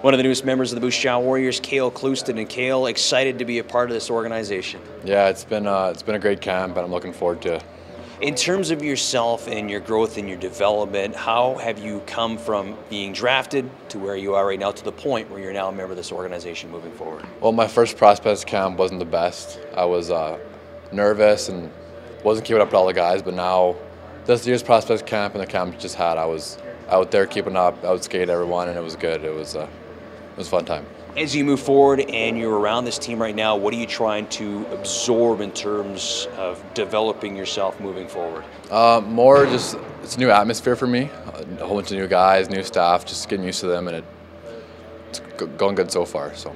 One of the newest members of the Jaw Warriors, Kale Clouston, and Kale, excited to be a part of this organization. Yeah, it's been uh, it's been a great camp, and I'm looking forward to. it. In terms of yourself and your growth and your development, how have you come from being drafted to where you are right now to the point where you're now a member of this organization moving forward? Well, my first prospects camp wasn't the best. I was uh, nervous and wasn't keeping up with all the guys. But now, this year's prospects camp and the camp we just had, I was out there keeping up. I would skate everyone, and it was good. It was uh, was a fun time. As you move forward and you're around this team right now, what are you trying to absorb in terms of developing yourself moving forward? Uh, more just it's a new atmosphere for me. A whole bunch of new guys, new staff, just getting used to them, and it, it's going good so far. So.